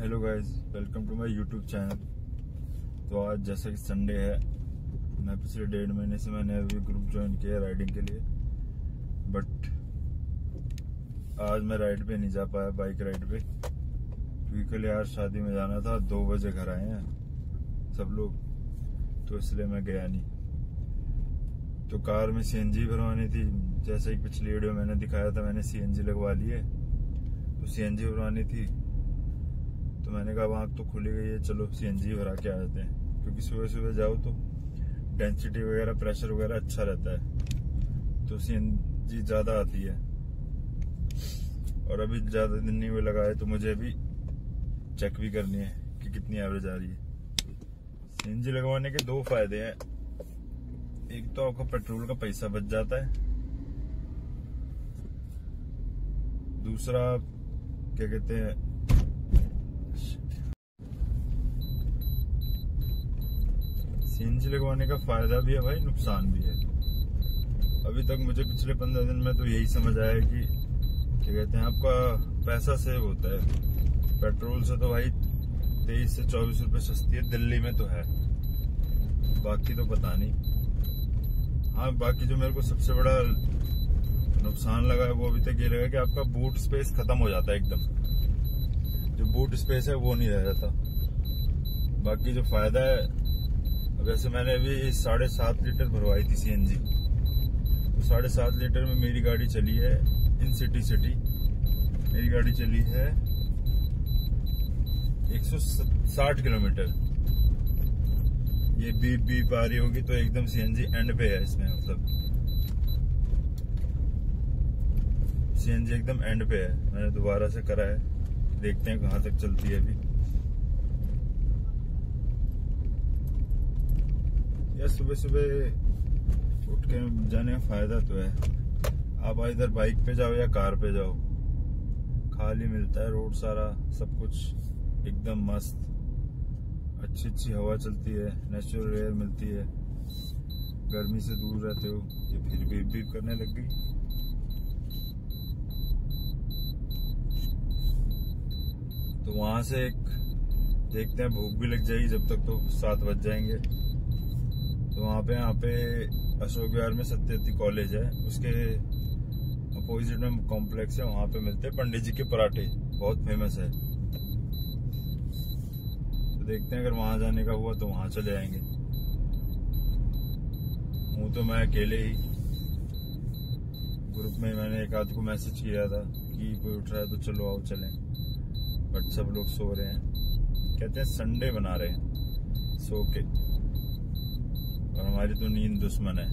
Hello guys welcome to my YouTube channel तो आज जैसा कि संडे है, मैं पिछले डेढ़ महीने से मैंने अभी ग्रुप ज्वाइन किया राइडिंग के लिए। बट आज मैं राइड पे नहीं जा पाया बाइक राइड पे। क्योंकि कल यार शादी में जाना था, दो बजे घर आए हैं सब लोग। तो इसलिए मैं गया नहीं। तो कार में सीएनजी भरवानी थी। जैसे कि पिछली वीडियो मैंने दिखाया था, मैंने सीएनजी लगवा ली है। तो सीएनजी भरवानी थी। तो मैंने कहा वहाँ तो खुली गई है, चलो सीएनजी भरा के आ जाते हैं। क्योंकि सुबह सुबह जाओ तो डेंसिटी वगैरह प्रेशर वगैरह अच्छा रहता है। तो सीएनजी ज़्यादा आती है। और अभी ज़्यादा दिन नहीं हुए लगा है तो मुझे अभी चेक भी करनी है कि कितनी एवरेज आ रही है। सीएनजी लगवाने के दो फ़ायदे हैं। एक तो आपका पेट्रोल का पैसा बच जाता है। दूसरा, क्या कहते हैं सीएनजी लगवाने का फ़ायदा भी है भाई, नुकसान भी है। अभी तक मुझे पिछले पंद्रह दिन में तो यही समझ आया कि, क्या कहते हैं, आपका पैसा सेव होता है। पेट्रोल से तो भाई तेईस से चौबीस रुपए सस्ती है, दिल्ली में तो है। बाकी तो पता नहीं। हाँ बाकी जो मेरे को सबसे बड़ा नुकसान लगा है, वो अभी तक ये लगा कि आपका बूट स्पेस खत्म हो जाता है एकदम। जो बूट स्पेस है, वो नहीं रह जाता। बाकी जो फ़ायदा है वैसे मैंने अभी साढ़े सात लीटर भरवाई थी सीएनजी तो साढ़े सात लीटर में मेरी गाड़ी चली है इन सिटी सिटी। मेरी गाड़ी चली है 160 किलोमीटर। ये बीप बीप आ रही होगी तो एकदम सीएनजी एंड पे है इसमें मतलब। सीएनजी एकदम एंड पे है। मैंने दोबारा से करा है। देखते हैं कहाँ तक चलती है अभी। यार सुबह सुबह उठ के जाने का फ़ायदा तो है। आप इधर बाइक पे जाओ या कार पे जाओ। खाली मिलता है रोड सारा, सब कुछ एकदम मस्त। अच्छी अच्छी हवा चलती है नेचुरल एयर मिलती है। गर्मी से दूर रहते हो, ये फिर भी बीप करने लग गई। तो वहाँ से एक, देखते हैं, भूख भी लग जाएगी जब तक तो सात बज जाएँगे। तो वहाँ पे, यहाँ पे अशोक विहार में सत्यवती कॉलेज है। उसके अपोजिट में कॉम्प्लेक्स है, वहाँ पे मिलते हैं। पंडित जी के पराठे, बहुत फ़ेमस है। तो देखते हैं, अगर वहाँ जाने का हुआ तो वहाँ चले जाएँगे हूँ तो मैं अकेले ही। ग्रुप में मैंने एक आदमी को मैसेज किया था कि कोई उठ रहा है तो चलो आओ, चलें। बट सब लोग सो रहे हैं। कहते हैं संडे बना रहे हैं। सो के। हमारी तो नींद दुश्मन है।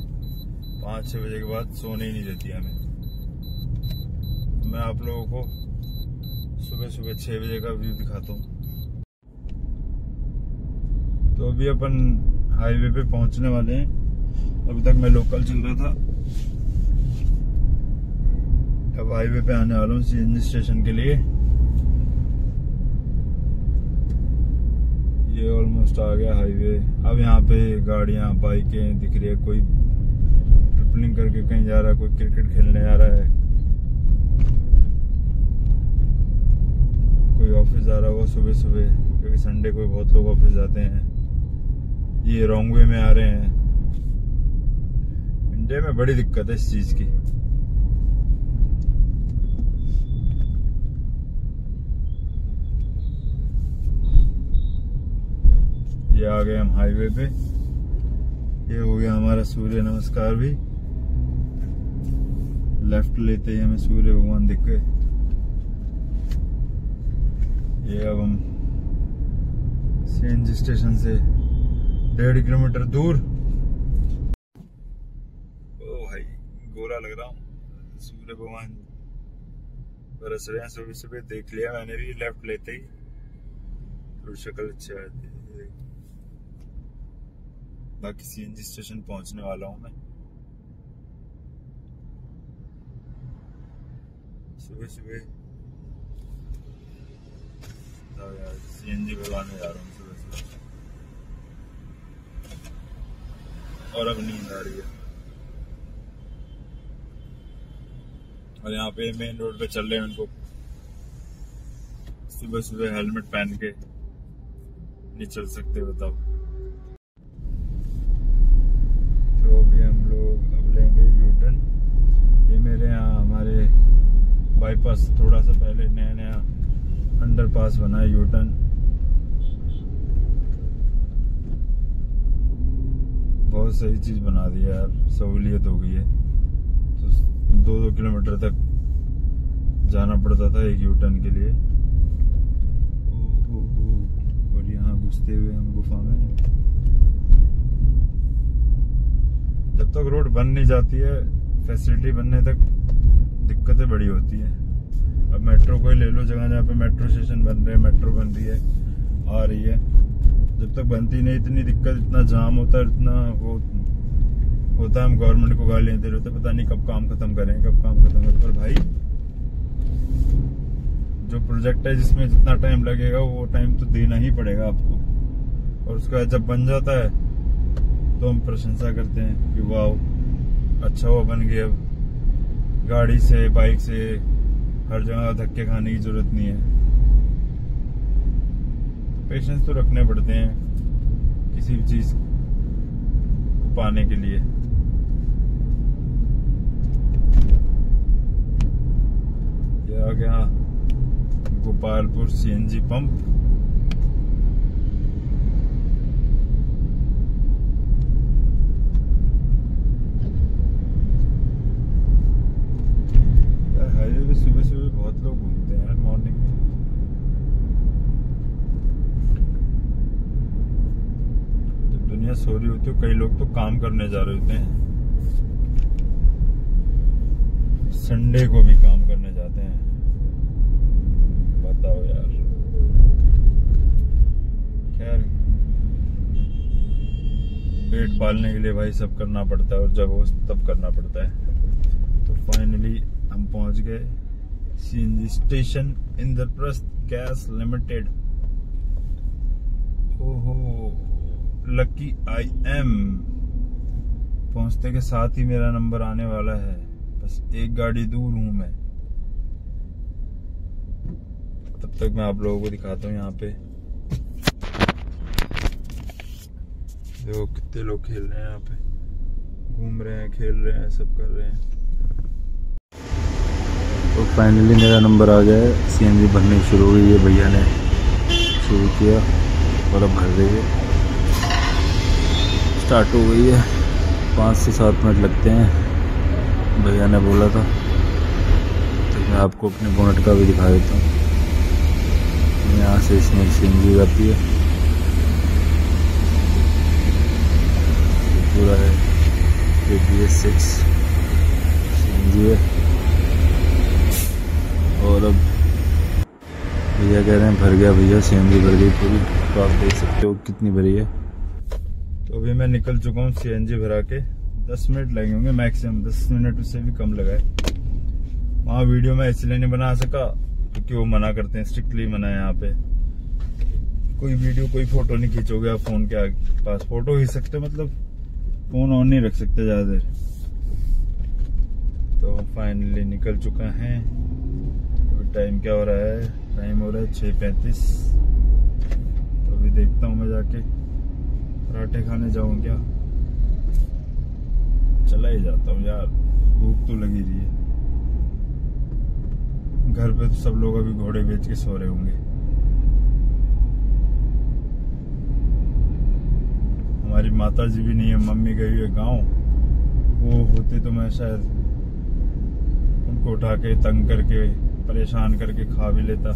पाँच छः बजे के बाद सोने ही नहीं देती हमें। मैं आप लोगों को सुबह सुबह छः बजे का व्यू दिखाता हूँ। तो अभी अपन हाईवे पे पहुँचने वाले हैं। अभी तक मैं लोकल चल रहा था। अब हाईवे पे आने वाला हूँ सीएनजी स्टेशन के लिए। ये ऑलमोस्ट आ गया हाईवे अब यहाँ पे गाड़ियाँ, बाइकें दिख रही है। कोई ट्रिपलिंग करके कहीं जा रहा है, कोई क्रिकेट खेलने जा रहा है। कोई ऑफ़िस जा रहा होगा सुबह सुबह क्योंकि संडे को बहुत लोग ऑफ़िस जाते हैं। ये रॉन्ग वे में आ रहे हैं। इंडिया में बड़ी दिक्कत है इस चीज़ की। ये आ गए हम हाईवे पे। ये हो गया हमारा सूर्य नमस्कार भी। लेफ़्ट लेते ही हमें सूर्य भगवान दिख। गए ये अब हम सीएनजी स्टेशन से डेढ़ किलोमीटर दूर। ओ भाई, गोरा लग रहा हूँ। सूर्य भगवान बरस रहे हैं सुबह सुबह देख लिया मैंने भी, लेफ़्ट लेते ही। थोड़ी शक्ल अच्छी आती है। बाकी सीएनजी स्टेशन पहुँचने वाला हूँ मैं। सुबह सुबह। सीएनजी भरवाने जा रहा हूँ सुबह सुबह। और अब नींद आ रही है। और यहाँ पे मेन रोड पे चल रहे हैं उनको। सुबह सुबह हेलमेट पहन के। नहीं चल सकते बताओ तो अभी हम लोग अब लेंगे यूटर्न ये मेरे यहाँ हमारे बाईपास थोड़ा सा पहले नया नया अंडरपास बना है यूटर्न बहुत सही चीज़ बना दी यार, सहूलियत हो गई है। तो दो दो किलोमीटर तक जाना पड़ता था एक यूटर्न के लिए। और यहाँ घुसते हुए हम गुफा में जब तक रोड बन नहीं जाती है फैसिलिटी बनने तक दिक्कतें बड़ी होती है। अब मेट्रो को ही ले लो जगह जहाँ पे मेट्रो स्टेशन बन रहे हैं, मेट्रो बन रही है, आ रही है। जब तक बनती नहीं, इतनी दिक्कत, इतना जाम होता है, इतना वो होता है, हम गवर्नमेंट को गालियाँ दे रहे होते पता नहीं कब काम खत्म करें, कब काम खत्म करें। पर भाई, जो प्रोजेक्ट है जिसमें जितना टाइम लगेगा, वो टाइम तो देना ही पड़ेगा आपको। और उसका जब बन जाता है तो हम प्रशंसा करते हैं कि वाह अच्छा हुआ बन गया। गाड़ी से, बाइक से, हर जगह धक्के खाने की ज़रूरत नहीं है। पेशेंस तो रखने पड़ते हैं किसी भी चीज़ को पाने के लिए। ये आ गया गोपालपुर सीएनजी पंप हाईवे पे सुबह सुबह बहुत लोग घूमते हैं यार मॉर्निंग में। जब दुनिया सो रही होती है, कई लोग तो काम करने जा रहे होते हैं। संडे को भी काम करने जाते हैं। बताओ यार। खैर, पेट पालने के लिए भाई सब करना पड़ता है और जब हो तब करना पड़ता है। तो फाइनली हम पहुँच गए। CNG station Indraprastha Gas Limited ओहो लकी आई एम पहुँचते के साथ ही मेरा नंबर आने वाला है। बस एक गाड़ी दूर हूँ मैं। तब तक मैं आप लोगों को दिखाता हूँ यहाँ पे। देखो कितने लोग खेल रहे हैं यहाँ पे। घूम रहे हैं, खेल रहे हैं, सब कर रहे हैं। तो फाइनली मेरा नंबर आ गया है। सीएनजी भरनी शुरू हो गई है। भैया ने शुरू किया और अब भर रही है। स्टार्ट हो गई है। पाँच से सात मिनट लगते हैं। भैया ने बोला था। तो मैं आपको अपने बोनट का भी दिखा देता हूँ। यहाँ से इसमें सी जाती है। पूरा है। A P S six C है। अब भैया कह रहे हैं, भर गया भैया जी भर गई पूरी। तो आप देख सकते हो कितनी भरी है। तो अभी मैं निकल चुका हूँ सी भरा के। दस मिनट लगे होंगे मैक्सिमम, दस मिनट उससे भी कम लगाए। वहाँ वीडियो में इसलिए नहीं बना सका, क्योंकि वो मना करते हैं स्ट्रिक्टली मना है यहाँ पे। कोई वीडियो, कोई फ़ोटो नहीं खींचोगे आप फ़ोन के पास। फ़ोटो खींच सकते मतलब फ़ोन ऑन नहीं रख सकते ज़्यादा देर। तो फाइनली निकल चुका है। टाइम क्या हो रहा है? टाइम हो रहा है छः पैंतीस। तो अभी देखता हूँ मैं जाके। पराठे खाने जाऊँ क्या? चला ही जाता हूँ यार। भूख तो लगी रही है। घर पे तो सब लोग अभी घोड़े बेच के सो रहे होंगे। हमारी माता जी भी नहीं है, मम्मी गई है गाँव। वो होते तो मैं शायद उनको उठा के तंग करके परेशान करके खा भी लेता,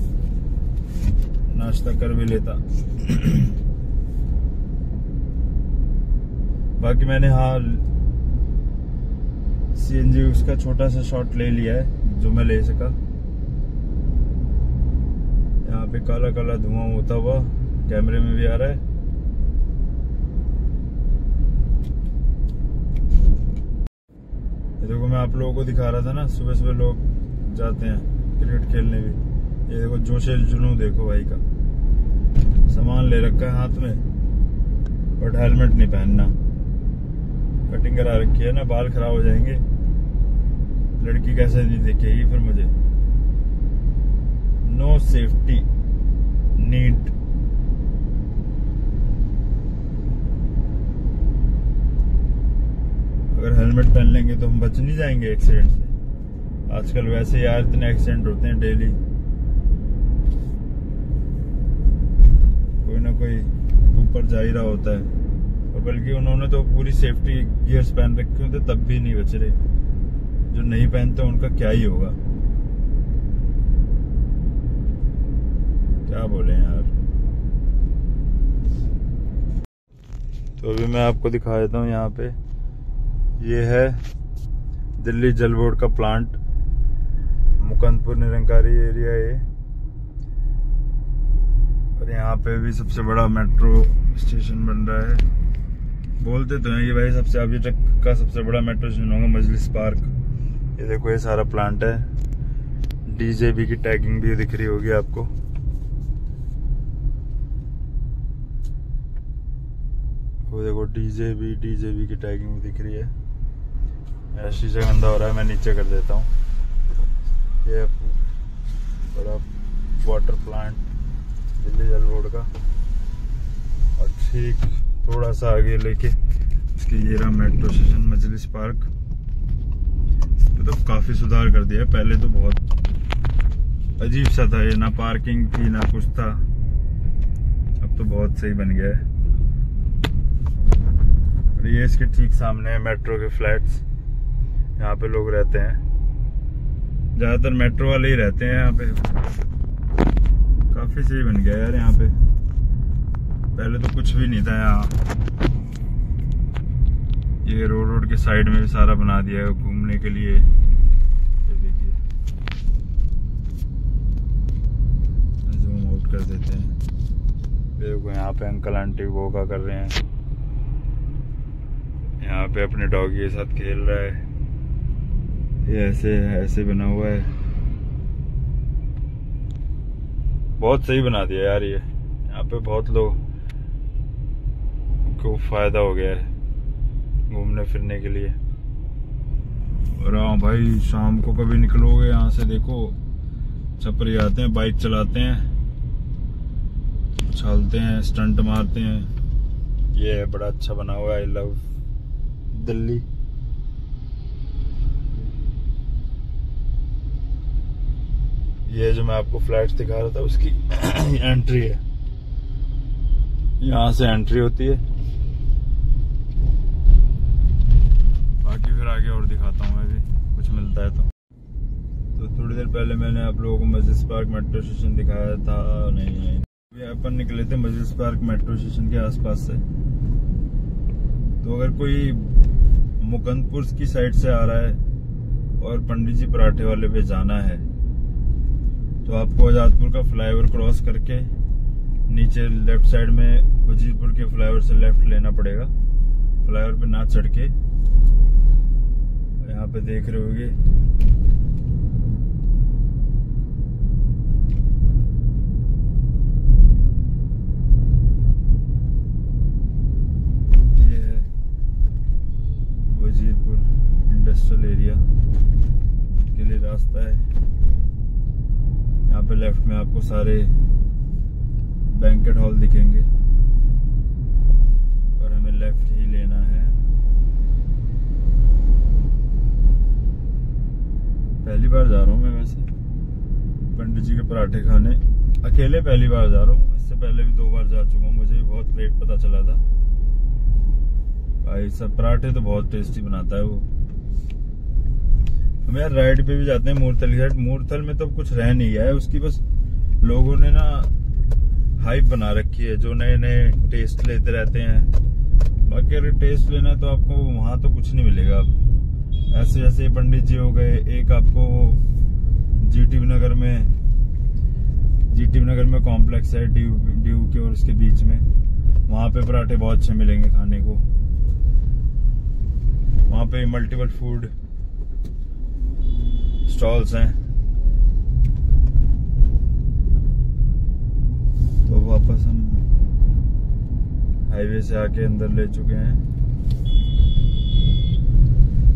नाश्ता कर भी लेता। बाकी मैंने हाँ सीएनजी उसका छोटा सा शॉट ले लिया है, जो मैं ले सका। यहाँ पे काला काला धुआँ होता हुआ कैमरे में भी आ रहा है। देखो मैं आप लोगों को दिखा रहा था ना, सुबह सुबह लोग जाते हैं। क्रिकेट खेलने भी। ये देखो जोशे जुनू देखो भाई का। सामान ले रखा है हाथ में, बट हेलमेट नहीं पहनना। कटिंग करा रखी है ना, बाल खराब हो जाएँगे। लड़की कैसे नहीं देखेगी फिर मुझे। नो सेफ्टी नीट अगर हेलमेट पहन लेंगे तो हम बच नहीं जाएँगे एक्सीडेंट से। आजकल वैसे यार इतने एक्सीडेंट होते हैं डेली कोई ना कोई ऊपर जा ही रहा होता है। और बल्कि उन्होंने तो पूरी सेफ्टी गियर्स पहन रखे होते तब भी नहीं बच रहे। जो नहीं पहनते, उनका क्या ही होगा। क्या बोले यार। तो अभी मैं आपको दिखा देता हूँ यहाँ पे। ये है दिल्ली जल बोर्ड का प्लांट मुकंदपुर निरंकारी एरिया है। और यहाँ पे भी सबसे बड़ा मेट्रो स्टेशन बन रहा है। बोलते तो हैं कि भाई सबसे अभी तक का सबसे बड़ा मेट्रो स्टेशन होगा, मजलिस पार्क। ये देखो, ये सारा प्लांट है। डीजेबी की टैगिंग भी दिख रही होगी आपको। वो देखो डीजेबी डीजेबी की टैगिंग भी दिख रही है। शीशा गंदा हो रहा है, मैं नीचे कर देता हूँ। ये बड़ा वाटर प्लांट दिल्ली जल रोड का। और ठीक थोड़ा सा आगे लेके इसकी ये रहा मेट्रो स्टेशन मजलिस पार्क इसमें तो काफ़ी सुधार कर दिया। पहले तो बहुत अजीब सा था ये, ना पार्किंग थी, ना कुछ था। अब तो बहुत सही बन गया है। और ये इसके ठीक सामने है मेट्रो के फ्लैट्स यहाँ पे लोग रहते हैं। ज़्यादातर मेट्रो वाले ही रहते हैं यहाँ पे। काफ़ी सही बन गया यार यहाँ पे। पहले तो कुछ भी नहीं था यहाँ। ये रोड रोड के साइड में भी सारा बना दिया है घूमने के लिए। ये देखिए। जूम आउट कर देते हैं। देखो यहाँ पे अंकल आंटी वोगा कर रहे हैं। यहाँ पे अपने डॉगी के साथ खेल रहा है। ये ऐसे ऐसे बना हुआ है। बहुत सही बना दिया यार ये। यहाँ पे बहुत लोग को फ़ायदा हो गया है घूमने फिरने के लिए। और हाँ भाई, शाम को कभी निकलोगे यहाँ से देखो। छपरी आते हैं बाइक चलाते हैं। उछालते हैं स्टंट मारते हैं। ये बड़ा अच्छा बना हुआ है आई लव दिल्ली। ये जो मैं आपको फ्लैट्स दिखा रहा था, उसकी एंट्री है। यहाँ से एंट्री होती है। बाकी फिर आगे और दिखाता हूँ मैं भी, कुछ मिलता है तो। तो थोड़ी देर पहले मैंने आप लोगों को मस्जिद पार्क मेट्रो स्टेशन दिखाया था। नहीं नहीं। अभी अपन निकले थे मस्जिद पार्क मेट्रो स्टेशन के आसपास से। तो अगर कोई मुकंदपुर की साइड से आ रहा है और पंडित जी पराठे वाले पे जाना है तो आपको आजादपुर का फ्लाईओवर क्रॉस करके नीचे लेफ़्ट साइड में वजीरपुर के फ्लाईओवर से लेफ़्ट लेना पड़ेगा। फ्लाईओवर पे ना चढ़ के। यहाँ पे देख रहे होगे। है वजीरपुर इंडस्ट्रियल एरिया के लिए रास्ता है। लेफ़्ट में आपको सारे बैंकेट हॉल दिखेंगे। और हमें लेफ़्ट ही लेना है। पहली बार जा रहा हूँ मैं वैसे। पंडित जी के पराठे खाने। अकेले पहली बार जा रहा हूँ। इससे पहले भी दो बार जा चुका हूँ। मुझे बहुत लेट पता चला था। भाई सब पराठे तो बहुत टेस्टी बनाता है वो। हम यार राइड पे भी जाते हैं मूरथल की मूरथल में तो कुछ रह नहीं है, उसकी बस लोगों ने ना हाइप बना रखी है, जो नए नए टेस्ट लेते रहते हैं। बाकी अगर टेस्ट लेना है तो आपको वहाँ तो कुछ नहीं मिलेगा। ऐसे जैसे पंडित जी हो गए, एक आपको जी जीटी नगर में जी जीटी नगर में कॉम्प्लेक्स है ड्यू ड्यू के और उसके बीच में। वहाँ पे पराठे बहुत अच्छे मिलेंगे खाने को। वहाँ पे मल्टीपल फ़ूड स्टॉल्स हैं। तो वापस हम हाईवे से आके अंदर ले चुके हैं।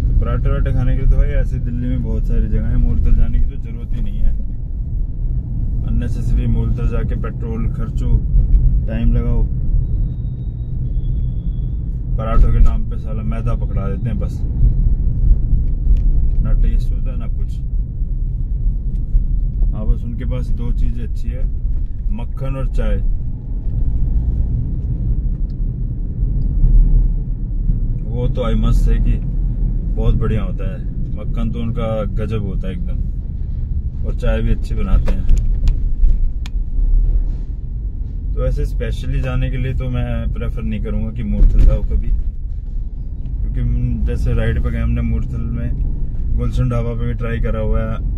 तो पराठे वराठे खाने के लिए तो भाई ऐसे दिल्ली में बहुत सारी जगह है मूर्तल जाने की तो ज़रूरत ही नहीं है। अननेसेसरी मूलतर जाके पेट्रोल खर्चो टाइम लगाओ। पराठों के नाम पे साला मैदा पकड़ा देते हैं बस। ना टेस्ट होता है, ना कुछ। हाँ बस उनके पास दो चीज़ें अच्छी है, मक्खन और चाय। वो तो आई मस्त है कि बहुत बढ़िया होता है। मक्खन तो उनका गजब होता है एकदम। और चाय भी अच्छी बनाते हैं। तो ऐसे स्पेशली जाने के लिए तो मैं प्रेफर नहीं करूँगा कि मूर्थल जाओ कभी। क्योंकि जैसे राइड पे गए, हमने मूर्थल में गुलशन ढाबा पे भी ट्राई करा हुआ है।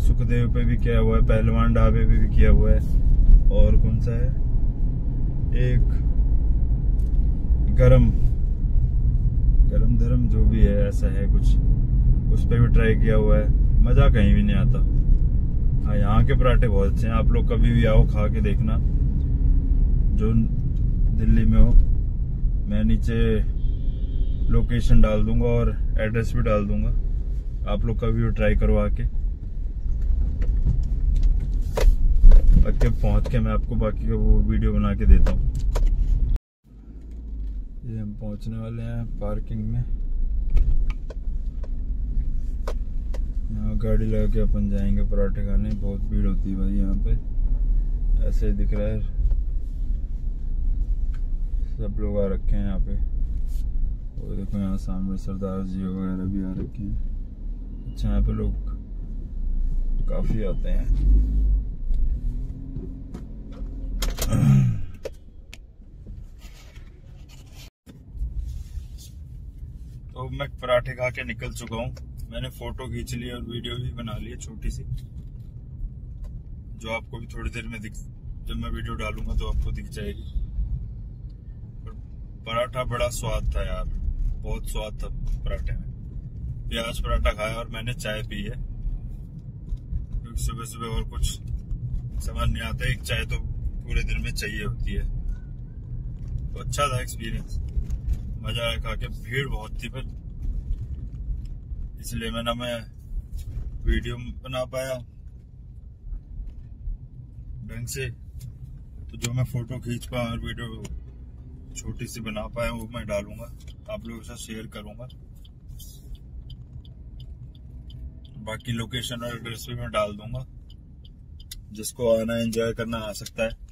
सुखदेव पे भी किया हुआ है, पहलवान ढाबे पे भी किया हुआ है। और कौन सा है? एक गरम गरम धर्म जो भी है, ऐसा है कुछ। उस पर भी ट्राई किया हुआ है। मज़ा कहीं भी नहीं आता। हाँ यहाँ के पराठे बहुत अच्छे हैं। आप लोग कभी भी आओ, खा के देखना। जो दिल्ली में हो, मैं नीचे लोकेशन डाल दूँगा और एड्रेस भी डाल दूँगा। आप लोग कभी भी ट्राई करो आके। बाकी पहुँच के मैं आपको बाकी का वो वीडियो बना के देता हूँ। ये हम पहुँचने वाले हैं पार्किंग में। यहाँ गाड़ी लगा के अपन जाएँगे पराठे खाने। बहुत भीड़ होती है भाई यहाँ पे। ऐसे ही दिख रहा है। सब लोग आ रखे हैं यहाँ पे। और देखो यहाँ सामने सरदार जी वगैरह भी आ रखे हैं। अच्छा यहाँ पे लोग काफ़ी आते हैं। तो मैं पराठे खा के निकल चुका हूँ। मैंने फ़ोटो खींच ली और वीडियो भी बना ली है छोटी सी। जो आपको भी थोड़ी देर में दिख जब मैं वीडियो डालूँगा तो आपको दिख जाएगी। पराठा बड़ा स्वाद था यार। बहुत स्वाद था पराठे में। प्याज पराठा खाया और मैंने चाय पी है। क्योंकि सुबह सुबह और कुछ समझ नहीं आता। एक चाय तो पूरे दिन में चाहिए होती है। तो अच्छा था एक्सपीरियंस मज़ा आया खा के, भीड़ बहुत थी पर इसलिए मैं ना मैं वीडियो बना पाया। ढंग से। तो जो मैं फ़ोटो खींच पाया और वीडियो छोटी सी बना पाया, वो मैं डालूँगा। आप लोगों के साथ शेयर करूँगा। बाकी लोकेशन और एड्रेस भी मैं डाल दूँगा। जिसको आना एंजॉय करना आ सकता है।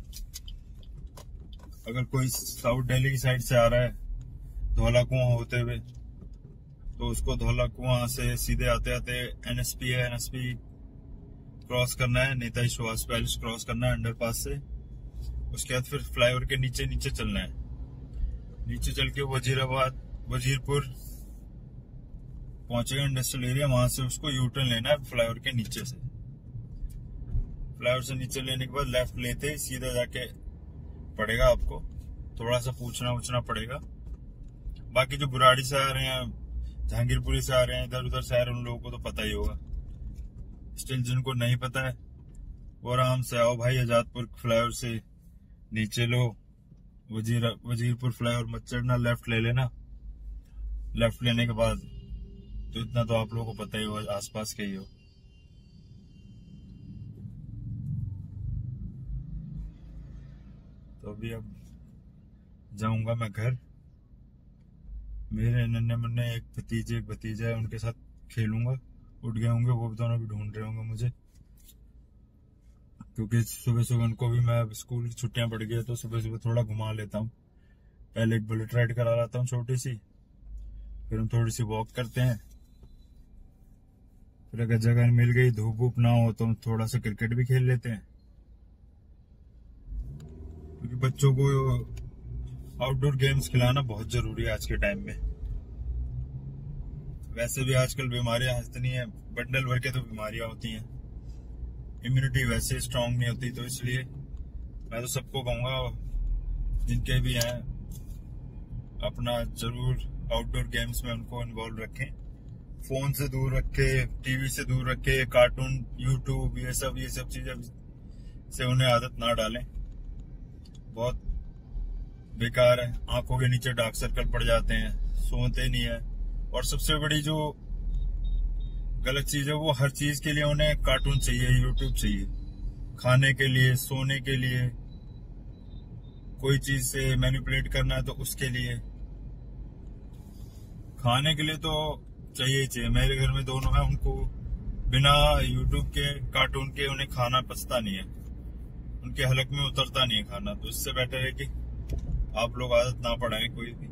अगर कोई साउथ दिल्ली की साइड से आ रहा है धौला कुआँ होते हुए तो उसको धौला कुआँ से सीधे आते आते एनएसपी है एनएसपी क्रॉस करना है, नेताजी सुभाष पैलेस क्रॉस करना है अंडरपास से। उसके बाद फिर फ्लाईओवर के नीचे नीचे चलना है। नीचे चल के वजीराबाद, वजीरपुर पहुंचेगा इंडस्ट्रियल एरिया वहाँ से उसको यूटर्न लेना है फ्लाईओवर के नीचे से। फ्लाईओवर से नीचे लेने के बाद लेफ़्ट लेते ही सीधा जाके पड़ेगा आपको। थोड़ा सा पूछना उछना पड़ेगा। बाकी जो बुराड़ी से आ रहे हैं, जहांगीरपुरी से आ रहे हैं इधर उधर से आ रहे हैं, उन लोगों को तो पता ही होगा। स्टिल जिनको नहीं पता है, वो आराम से आओ भाई, आजादपुर फ्लाईओवर से नीचे लो। वज़ीर, वजीरपुर फ्लाईओवर मत चढ़ना, लेफ़्ट ले लेना। लेफ़्ट लेने के बाद तो इतना तो आप लोगों को पता ही हो आसपास के ही हो। अभी अब जाऊँगा मैं घर। मेरे नन्हे मुन्ने एक भतीजे, एक भतीजा है, उनके साथ खेलूँगा। उठ गए होंगे, वो भी दोनों भी ढूंढ रहे होंगे मुझे। क्योंकि सुबह सुबह उनको भी मैं स्कूल की छुट्टियाँ पड़ गई तो सुबह सुबह थोड़ा घुमा लेता हूँ। पहले एक बुलेट राइड करा लाता हूँ छोटी सी। फिर हम थोड़ी सी वॉक करते हैं। फिर अगर जगह मिल गई धूप वूप ना हो तो हम थोड़ा सा क्रिकेट भी खेल लेते हैं। क्योंकि बच्चों को आउटडोर गेम्स खिलाना बहुत ज़रूरी है आज के टाइम में। वैसे भी आजकल बीमारियाँ इतनी है बंडल भर के तो बीमारियाँ होती हैं। इम्यूनिटी वैसे स्ट्रांग नहीं होती तो इसलिए मैं तो सबको कहूँगा, जिनके भी हैं, अपना ज़रूर आउटडोर गेम्स में उनको इन्वॉल्व रखें। फ़ोन से दूर रखे टीवी से दूर रखे कार्टून यूट्यूब ये सब ये सब चीज़ें से उन्हें आदत ना डालें। बहुत बेकार है। आँखों के नीचे डार्क सर्कल पड़ जाते हैं, सोते नहीं है। और सबसे बड़ी जो गलत चीज़ है, वो हर चीज़ के लिए उन्हें कार्टून चाहिए यूट्यूब चाहिए। खाने के लिए, सोने के लिए, कोई चीज़ से मैनिपुलेट करना है तो उसके लिए। खाने के लिए तो चाहिए चाहिए। मेरे घर में दोनों हैं, उनको बिना यूट्यूब के कार्टून के उन्हें खाना पचता नहीं है। उनके हलक में उतरता नहीं खाना तो इससे बेटर है कि आप लोग आदत ना पड़ाएँ कोई भी।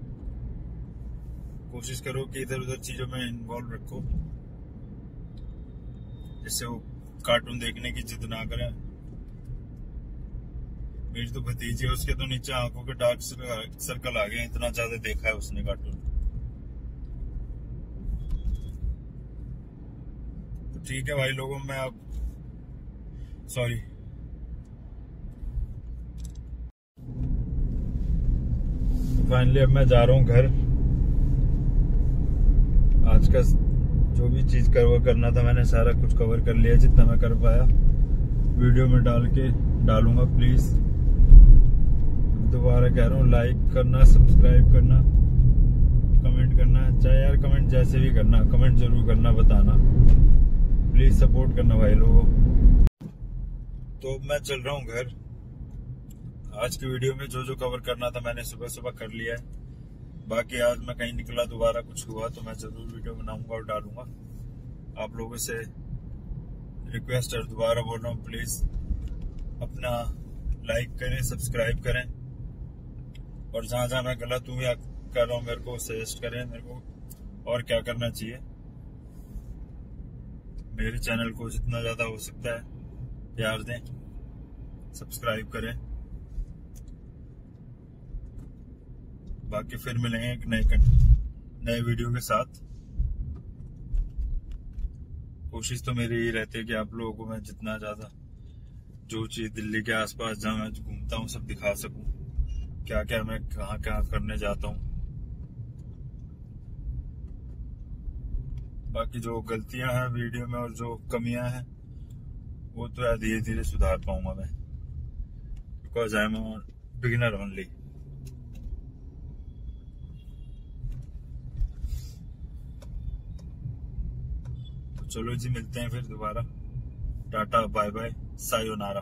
कोशिश करो कि इधर उधर चीज़ों में इन्वॉल्व रखो। जिससे वो कार्टून देखने की जिद ना करें। मेरी तो भतीजी उसके तो नीचे आँखों के डार्क सर्कल आ गए इतना ज़्यादा देखा है उसने कार्टून तो ठीक है भाई लोगों, में अब सॉरी फाइनली अब मैं जा रहा हूँ घर। आज का जो भी चीज़ कवर करना था मैंने सारा कुछ कवर कर लिया, जितना मैं कर पाया। वीडियो में डाल के डालूँगा प्लीज़ दोबारा कह रहा हूँ लाइक करना सब्सक्राइब करना कमेंट करना, चाहे यार कमेंट जैसे भी करना कमेंट ज़रूर करना, बताना। प्लीज़ सपोर्ट करना भाई लोगों तो मैं चल रहा हूँ घर। आज की वीडियो में जो जो कवर करना था मैंने सुबह सुबह कर लिया है। बाकी आज मैं कहीं निकला दोबारा कुछ हुआ तो मैं ज़रूर वीडियो बनाऊँगा और डालूँगा। आप लोगों से रिक्वेस्ट है दोबारा बोल रहा हूँ प्लीज़ अपना लाइक करें सब्सक्राइब करें। और जहाँ जहाँ मैं गलत हूँ या कर रहा हूँ, मेरे को सजेस्ट करें, मेरे को और क्या करना चाहिए। मेरे चैनल को जितना ज़्यादा हो सकता है, प्यार दें सब्सक्राइब करें। बाकी फिर मिलेंगे एक नए नए वीडियो के साथ। कोशिश तो मेरी यही रहती है कि आप लोगों को मैं जितना ज़्यादा जो चीज़ दिल्ली के आसपास जहाँ मैं घूमता हूँ, सब दिखा सकूँ। क्या क्या मैं कहाँ कहाँ करने जाता हूँ। बाकी जो गलतियाँ हैं वीडियो में और जो कमियाँ हैं, वो तो धीरे धीरे सुधार पाऊँगा मैं। Because I am beginner only चलो जी मिलते हैं फिर दोबारा। Tata bye bye sayonara.